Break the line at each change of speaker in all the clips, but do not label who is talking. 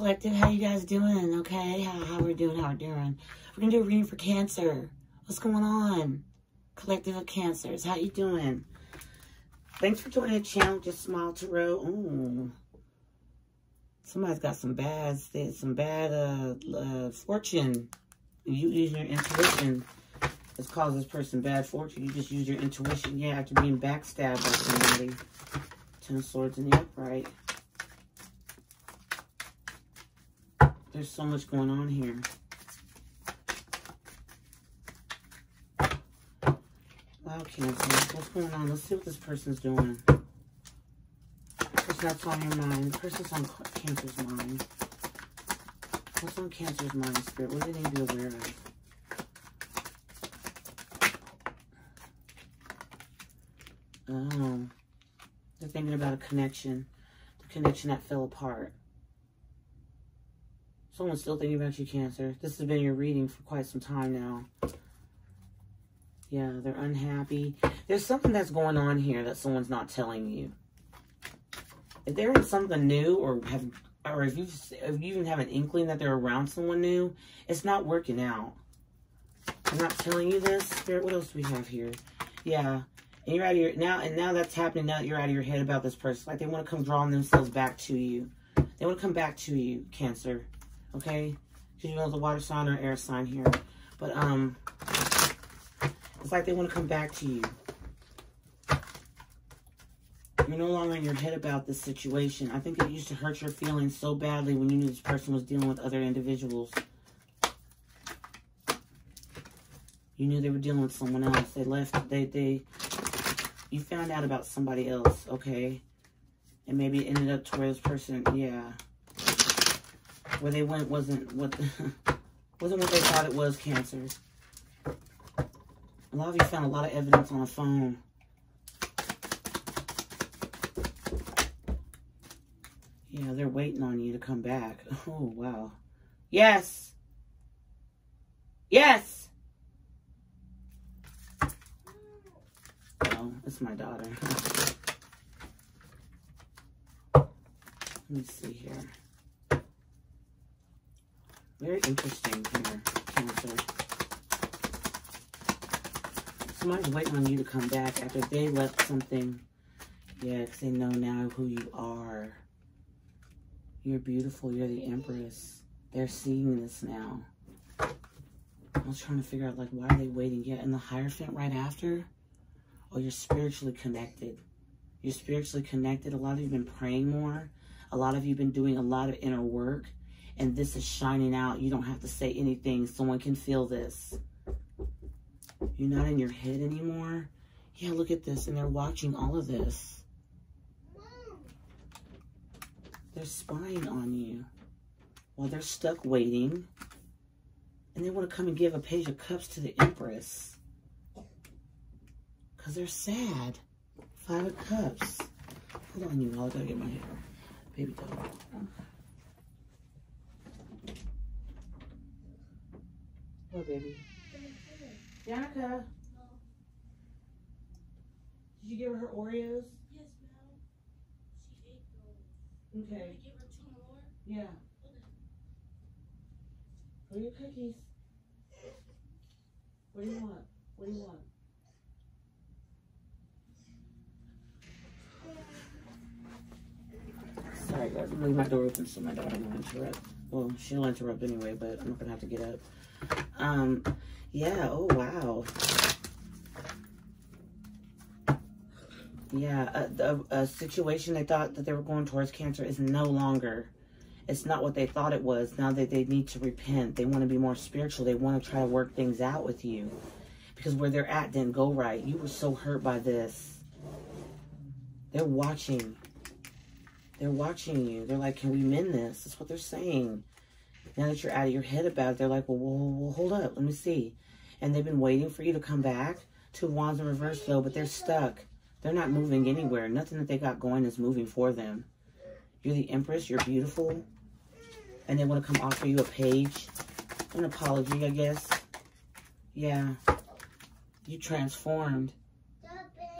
Collective, how you guys doing? Okay, how, how we're doing, how we're doing. We're going to do a reading for Cancer. What's going on? Collective of Cancers, how you doing? Thanks for joining the channel, Just Smile Tarot. Ooh. Somebody's got some bad, some bad uh, uh, fortune. You using your intuition has caused this person bad fortune. You just use your intuition, yeah, after being backstabbed by somebody. Ten Swords in the upright. There's so much going on here. Wow, Cancer. What's going on? Let's see what this person's doing. What's that's on your mind? The person's on Cancer's mind. What's on Cancer's mind, Spirit? What do they need to be aware of? Oh. They're thinking about a connection. The connection that fell apart. Someone's still thinking about you, Cancer. This has been your reading for quite some time now. Yeah, they're unhappy. There's something that's going on here that someone's not telling you. If they're in something new or have or if you if you even have an inkling that they're around someone new, it's not working out. I'm not telling you this, Spirit. What else do we have here? Yeah. And you're out of your now and now that's happening now that you're out of your head about this person. Like they want to come drawing themselves back to you. They want to come back to you, Cancer okay? Because you know the water sign or air sign here. But um, it's like they want to come back to you. You're no longer in your head about this situation. I think it used to hurt your feelings so badly when you knew this person was dealing with other individuals. You knew they were dealing with someone else. They left, they, they, you found out about somebody else, okay? And maybe it ended up to where this person, yeah where they went wasn't what wasn't what they thought it was, Cancer. A lot of you found a lot of evidence on a phone. Yeah, they're waiting on you to come back. Oh, wow. Yes. Yes. Oh, it's my daughter. Let me see here. Very interesting here, Cancer. Somebody's waiting on you to come back after they left something. Yeah, because they know now who you are. You're beautiful. You're the Empress. They're seeing this now. I was trying to figure out, like, why are they waiting yet? And the Hierophant right after? Oh, you're spiritually connected. You're spiritually connected. A lot of you have been praying more. A lot of you have been doing a lot of inner work and this is shining out. You don't have to say anything. Someone can feel this. You're not in your head anymore. Yeah, look at this. And they're watching all of this. They're spying on you while they're stuck waiting. And they want to come and give a page of cups to the Empress. Because they're sad. Five of cups. Hold on, you all. I gotta get my hair. baby doll. What, baby? Danica. Did you give her her Oreos?
Yes, ma'am. She ate those.
Okay.
Give her two more?
Yeah. What are your cookies? What do you want? What do you want? Sorry guys, I'm leaving my door open so my daughter won't interrupt. Well, she'll interrupt anyway, but I'm not gonna have to get up. Um, yeah, oh, wow. Yeah, a, a, a, situation they thought that they were going towards cancer is no longer. It's not what they thought it was. Now that they need to repent. They want to be more spiritual. They want to try to work things out with you. Because where they're at didn't go right. You were so hurt by this. They're watching. They're watching you. They're like, can we mend this? That's what they're saying. Now that you're out of your head about it, they're like, well, well, well, hold up. Let me see. And they've been waiting for you to come back. Two wands in reverse, though, but they're stuck. They're not moving anywhere. Nothing that they got going is moving for them. You're the Empress. You're beautiful. And they want to come offer you a page. An apology, I guess. Yeah. You transformed.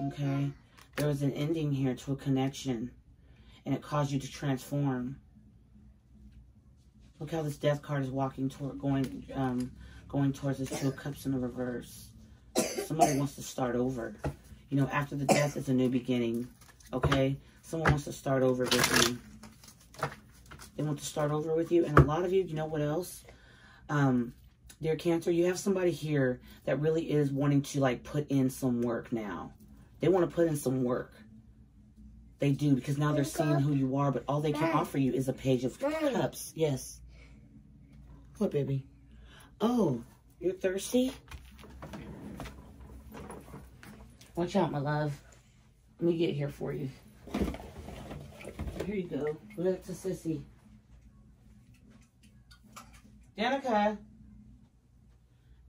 Okay. There was an ending here to a connection. And it caused you to transform. Look how this death card is walking toward going um going towards this two of cups in the reverse. Somebody wants to start over. You know, after the death is a new beginning. Okay? Someone wants to start over with you. They want to start over with you. And a lot of you, you know what else? Um, dear Cancer, you have somebody here that really is wanting to like put in some work now. They want to put in some work. They do because now they're seeing who you are, but all they can offer you is a page of cups. Yes. What, baby? Oh, you're thirsty? Watch out, my love. Let me get here for you. Here you go. Look to Sissy. Danica.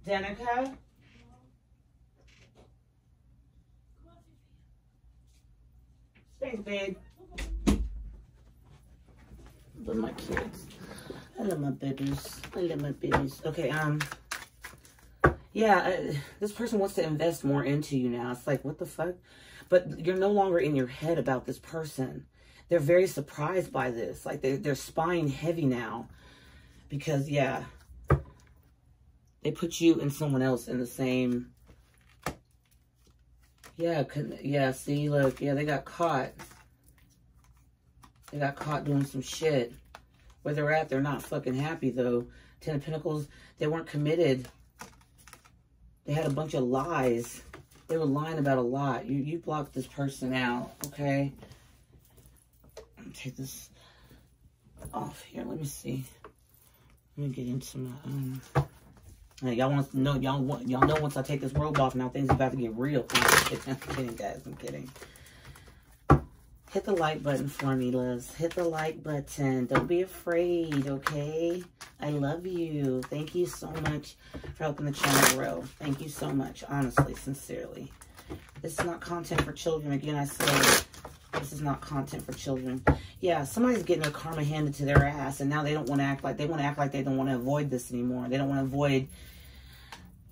Danica. Thanks, babe. Love my kids. I love my babies. I love my babies. Okay, um, yeah, uh, this person wants to invest more into you now. It's like, what the fuck? But you're no longer in your head about this person. They're very surprised by this. Like, they, they're spying heavy now. Because, yeah, they put you and someone else in the same... Yeah, yeah, see, look, yeah, they got caught. They got caught doing some shit. Where they're at, they're not fucking happy, though. Ten of Pentacles, they weren't committed. They had a bunch of lies. They were lying about a lot. You you blocked this person out, okay? take this off here. Let me see. Let me get into my um y'all want to know y'all want y'all know once I take this robe off now things about to get real. I'm kidding, I'm kidding guys, I'm kidding. Hit the like button for me, Liz. Hit the like button. Don't be afraid, okay? I love you. Thank you so much for helping the channel grow. Thank you so much, honestly, sincerely. This is not content for children. Again, I say this is not content for children. Yeah, somebody's getting their karma handed to their ass, and now they don't want to act like they want to act like they don't want to avoid this anymore. They don't want to avoid.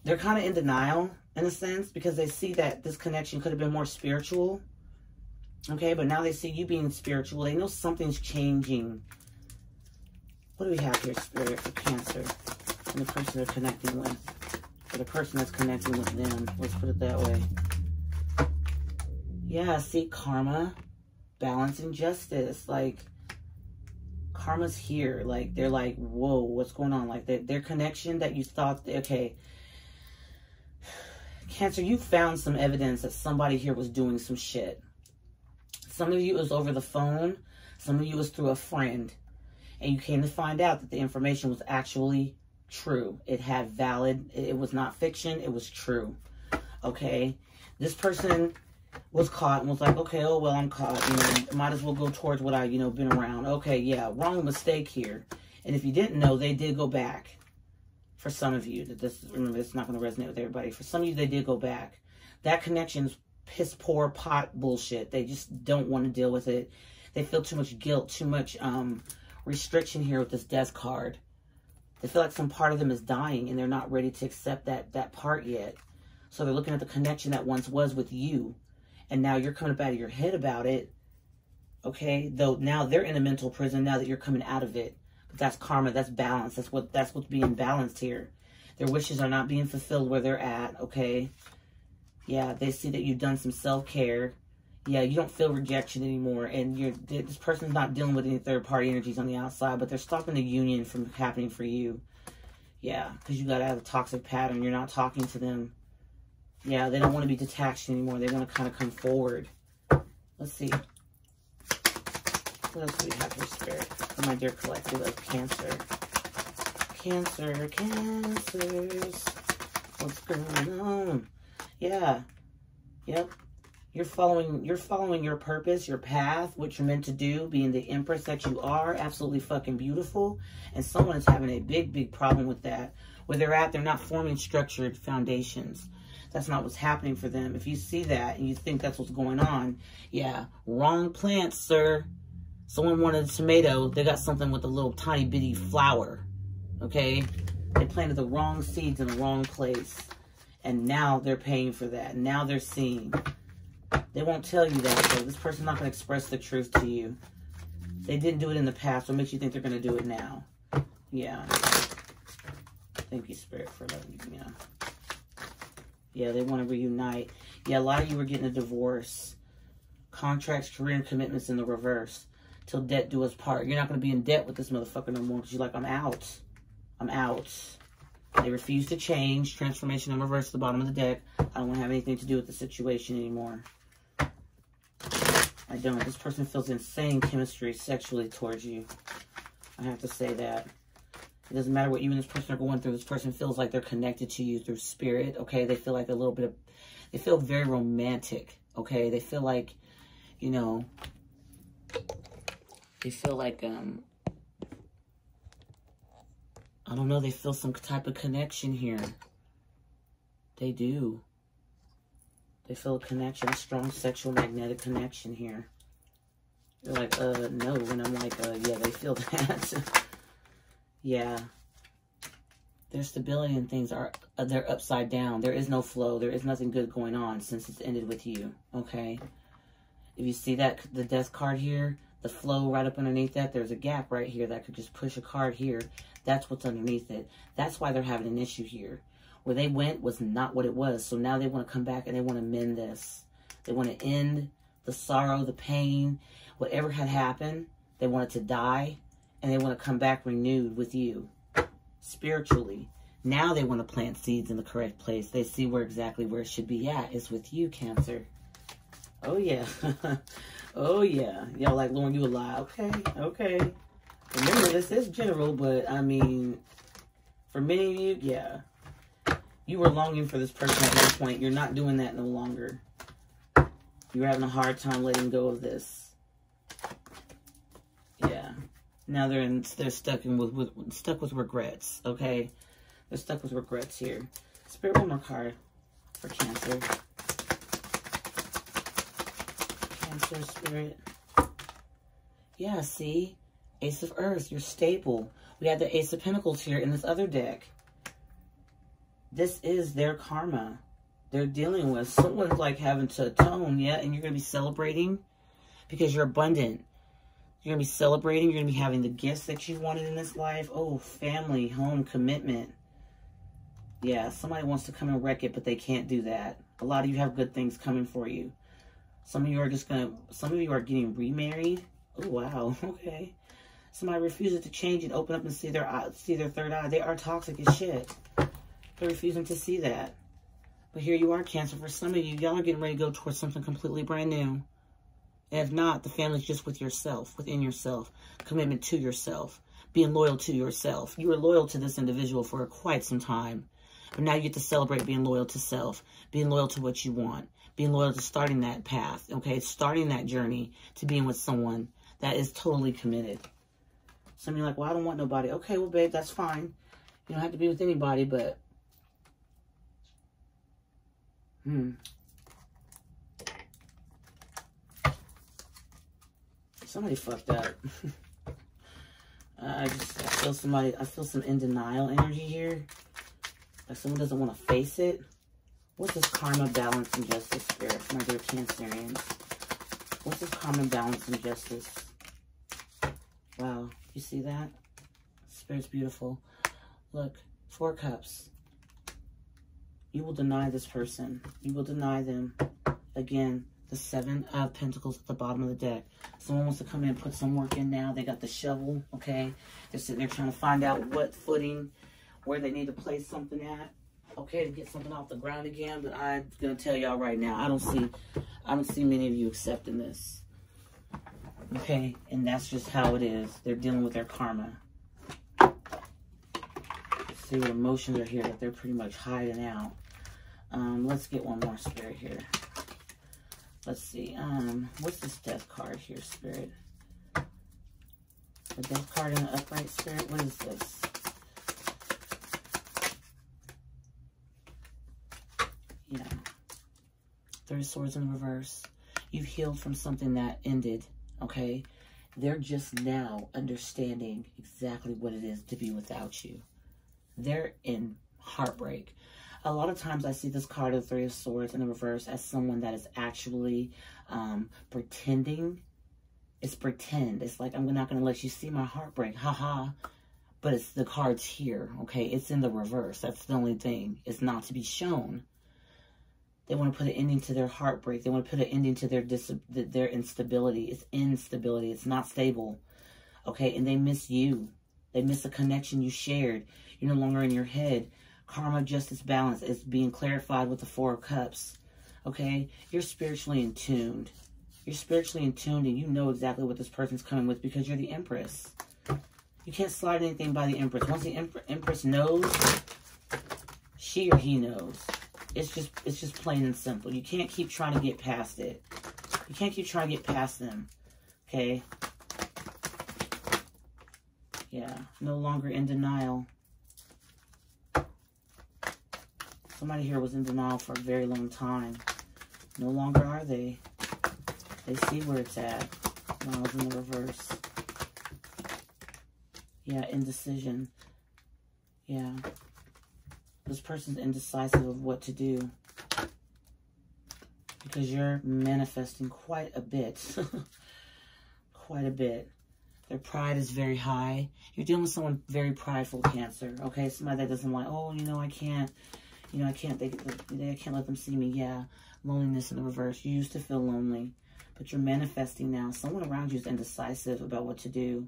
They're kind of in denial in a sense because they see that this connection could have been more spiritual Okay, but now they see you being spiritual. They know something's changing. What do we have here, Spirit, for Cancer? And the person they're connecting with. For the person that's connecting with them. Let's put it that way. Yeah, see, karma, balance, and justice. Like, karma's here. Like, they're like, whoa, what's going on? Like, their, their connection that you thought, okay, Cancer, you found some evidence that somebody here was doing some shit some of you was over the phone. Some of you was through a friend. And you came to find out that the information was actually true. It had valid, it was not fiction, it was true. Okay? This person was caught and was like, okay, oh, well, I'm caught. You know, might as well go towards what I, you know, been around. Okay, yeah, wrong mistake here. And if you didn't know, they did go back. For some of you, that this, remember, it's not going to resonate with everybody. For some of you, they did go back. That connection's piss poor pot bullshit. They just don't want to deal with it. They feel too much guilt, too much um, restriction here with this death card. They feel like some part of them is dying and they're not ready to accept that that part yet. So they're looking at the connection that once was with you. And now you're coming up out of your head about it. Okay? Though now they're in a mental prison now that you're coming out of it. But that's karma, that's balance. That's what that's what's being balanced here. Their wishes are not being fulfilled where they're at, okay? Yeah, they see that you've done some self-care. Yeah, you don't feel rejection anymore, and you're this person's not dealing with any third-party energies on the outside, but they're stopping the union from happening for you. Yeah, because you got out of a toxic pattern. You're not talking to them. Yeah, they don't want to be detached anymore. They want to kind of come forward. Let's see. What else do we have for spirit? For my dear collective of Cancer. Cancer, Cancers. What's going on? Yeah. Yep. You're following you're following your purpose, your path, what you're meant to do, being the empress that you are, absolutely fucking beautiful. And someone is having a big, big problem with that. Where they're at, they're not forming structured foundations. That's not what's happening for them. If you see that and you think that's what's going on, yeah, wrong plant, sir. Someone wanted a tomato, they got something with a little tiny bitty flower. Okay? They planted the wrong seeds in the wrong place. And now they're paying for that. Now they're seeing. They won't tell you that. This person's not going to express the truth to you. They didn't do it in the past. What makes you think they're going to do it now? Yeah. Thank you, Spirit, for letting me know. Yeah, they want to reunite. Yeah, a lot of you were getting a divorce. Contracts, career, and commitments in the reverse. Till debt do us part. You're not going to be in debt with this motherfucker no more because you're like, I'm out. I'm out. They refuse to change. Transformation in reverse at the bottom of the deck. I don't want to have anything to do with the situation anymore. I don't. This person feels insane chemistry sexually towards you. I have to say that. It doesn't matter what you and this person are going through. This person feels like they're connected to you through spirit. Okay, they feel like a little bit of, they feel very romantic. Okay, they feel like, you know, they feel like um, I don't know. They feel some type of connection here. They do. They feel a connection, a strong sexual magnetic connection here. They're like, uh, no. And I'm like, uh, yeah, they feel that. yeah. Their stability and things are, uh, they're upside down. There is no flow. There is nothing good going on since it's ended with you. Okay. If you see that, the death card here, the flow right up underneath that, there's a gap right here that could just push a card here. That's what's underneath it. That's why they're having an issue here. Where they went was not what it was. So now they want to come back and they want to mend this. They want to end the sorrow, the pain, whatever had happened. They want it to die and they want to come back renewed with you spiritually. Now they want to plant seeds in the correct place. They see where exactly where it should be at is with you, Cancer. Oh, yeah. oh, yeah. Y'all like, Lauren, you a lie. Okay, okay. Remember, this is general, but I mean, for many of you, yeah. You were longing for this person at one point. You're not doing that no longer. You're having a hard time letting go of this. Yeah. Now they're in, they're stuck in with, with stuck with regrets. Okay, they're stuck with regrets here. Spirit one more card for Cancer. Cancer spirit. Yeah, see? Ace of Earth, your staple. We have the Ace of Pentacles here in this other deck. This is their karma they're dealing with. Someone's like having to atone, yeah, and you're going to be celebrating because you're abundant. You're going to be celebrating. You're going to be having the gifts that you wanted in this life. Oh, family, home, commitment. Yeah, somebody wants to come and wreck it, but they can't do that. A lot of you have good things coming for you. Some of you are just going to, some of you are getting remarried. Oh, wow. Okay. Somebody refuses to change and open up and see their eye, see their third eye. They are toxic as shit. They're refusing to see that. But here you are, Cancer. For some of you, y'all are getting ready to go towards something completely brand new. And if not, the family's just with yourself, within yourself. Commitment to yourself. Being loyal to yourself. You were loyal to this individual for quite some time. But now you get to celebrate being loyal to self. Being loyal to what you want. Being loyal to starting that path. Okay, starting that journey to being with someone that is totally committed. Some of you like, well, I don't want nobody. Okay, well, babe, that's fine. You don't have to be with anybody, but... Hmm. Somebody fucked up. I just I feel somebody, I feel some in denial energy here. Like someone doesn't want to face it. What's this karma, balance, and justice spirit my dear Cancerians? What's this karma, balance, and justice? Wow, you see that? Spirit's beautiful. Look, four cups. You will deny this person. You will deny them. Again, the seven of pentacles at the bottom of the deck. Someone wants to come in and put some work in now. They got the shovel, okay? They're sitting there trying to find out what footing, where they need to place something at, okay, to get something off the ground again. But I'm going to tell y'all right now, I don't see, I don't see many of you accepting this. Okay, and that's just how it is. They're dealing with their karma. see what emotions are here that they're pretty much hiding out. Um, let's get one more spirit here. Let's see. Um, what's this death card here, Spirit? The death card in the upright spirit. What is this? Yeah. Three swords in reverse. You've healed from something that ended, okay? They're just now understanding exactly what it is to be without you. They're in heartbreak a lot of times I see this card of Three of Swords in the reverse as someone that is actually um, pretending. It's pretend. It's like, I'm not going to let you see my heartbreak. Ha ha. but it's the cards here, okay? It's in the reverse. That's the only thing. It's not to be shown. They want to put an ending to their heartbreak. They want to put an ending to their dis- their instability. It's instability. It's not stable. Okay, and they miss you. They miss the connection you shared. You're no longer in your head. Karma, justice, balance is being clarified with the Four of Cups. Okay, you're spiritually in tuned. You're spiritually in tuned, and you know exactly what this person's coming with because you're the Empress. You can't slide anything by the Empress. Once the Empress knows, she or he knows. It's just it's just plain and simple. You can't keep trying to get past it. You can't keep trying to get past them. Okay? Yeah, no longer in denial. Somebody here was in denial for a very long time. No longer are they. They see where it's at. It's in the reverse. Yeah, indecision. Yeah. This person's indecisive of what to do. Because you're manifesting quite a bit. quite a bit. Their pride is very high. You're dealing with someone very prideful, Cancer. Okay, somebody that doesn't want, oh, you know, I can't, you know, I can't, they, they, I can't let them see me. Yeah, loneliness in the reverse. You used to feel lonely, but you're manifesting now. Someone around you is indecisive about what to do.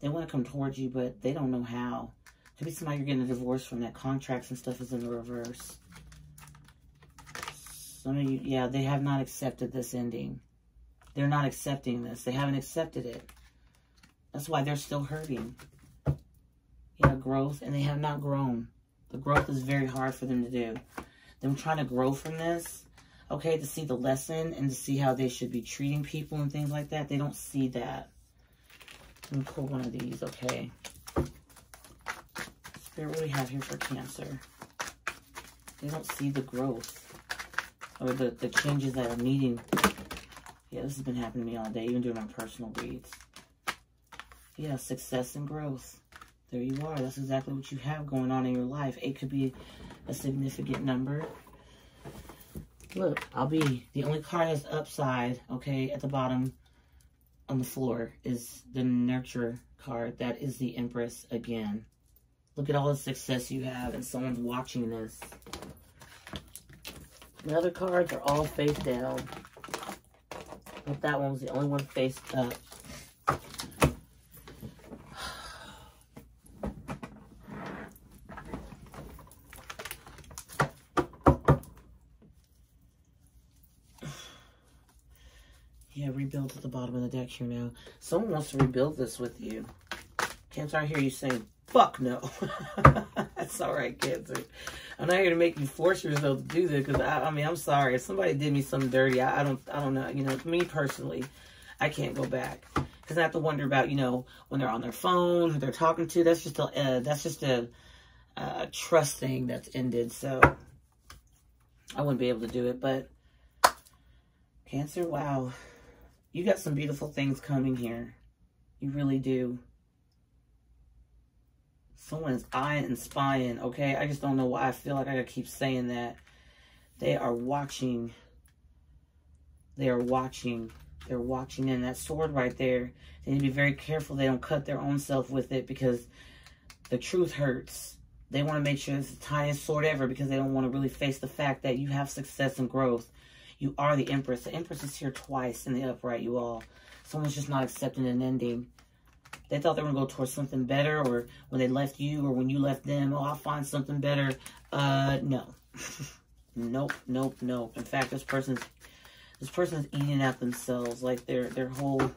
They want to come towards you, but they don't know how. Could be somebody you're getting a divorce from. That contracts and stuff is in the reverse. Some of you, yeah, they have not accepted this ending. They're not accepting this. They haven't accepted it. That's why they're still hurting. Yeah, growth, and they have not grown. The growth is very hard for them to do. Them trying to grow from this, okay, to see the lesson and to see how they should be treating people and things like that. They don't see that. Let me pull one of these, okay. Spirit, what do we have here for Cancer? They don't see the growth or the, the changes that are needing. Yeah, this has been happening to me all day, even during my personal reads. Yeah, success and growth. There you are. That's exactly what you have going on in your life. It could be a significant number. Look, I'll be, the only card that's upside, okay, at the bottom on the floor is the nurture card. That is the Empress again. Look at all the success you have and someone's watching this. The other cards are all face down. But that one was the only one face up. Yeah, rebuild at the bottom of the deck here now. Someone wants to rebuild this with you. Can't I hear you saying, Fuck no. That's all right, kids. I'm not here to make you force yourself to do this because I, I, mean I'm sorry if somebody did me something dirty. I, I don't I don't know. You know, me personally, I can't go back because I have to wonder about you know when they're on their phone, who they're talking to. That's just a uh, that's just a, a trust thing that's ended. So I wouldn't be able to do it. But Cancer, wow, you got some beautiful things coming here. You really do. Someone's eyeing and spying, okay? I just don't know why I feel like I gotta keep saying that. They are watching. They are watching. They're watching. And that sword right there, they need to be very careful they don't cut their own self with it because the truth hurts. They want to make sure it's the tiniest sword ever because they don't want to really face the fact that you have success and growth. You are the Empress. The Empress is here twice in the upright, you all. Someone's just not accepting an ending. They thought they were going to go towards something better or when they left you or when you left them, oh, I'll find something better. Uh, no. nope, nope, nope. In fact, this person's this person's eating at themselves. Like their their whole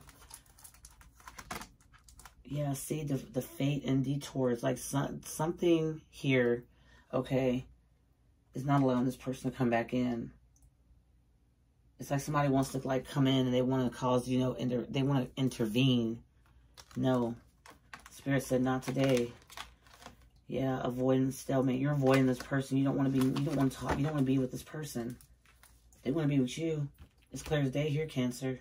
yeah, see the the fate and detours. Like some, something here, okay, is not allowing this person to come back in. It's like somebody wants to like come in and they want to cause, you know, inter they want to intervene no. Spirit said, not today. Yeah, avoiding stalemate. You're avoiding this person. You don't want to be, you don't want to talk. You don't want to be with this person. They want to be with you. It's clear as day here, Cancer.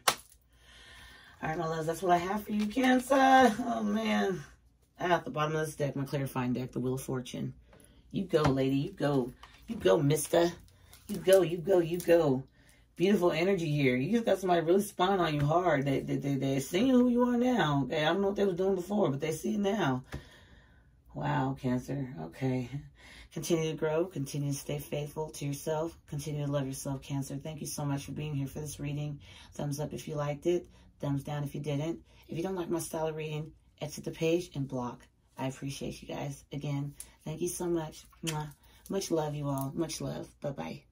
All right, my loves, that's what I have for you, Cancer. Oh, man. At the bottom of this deck, my clarifying deck, the Wheel of Fortune. You go, lady. You go. You go, mister. You go, you go, you go beautiful energy here. You just got somebody really spying on you hard. They, they, they, they're seeing who you are now. Okay, I don't know what they was doing before, but they see it now. Wow, Cancer. Okay. Continue to grow. Continue to stay faithful to yourself. Continue to love yourself, Cancer. Thank you so much for being here for this reading. Thumbs up if you liked it. Thumbs down if you didn't. If you don't like my style of reading, exit the page and block. I appreciate you guys. Again, thank you so much. Much love, you all. Much love. Bye-bye.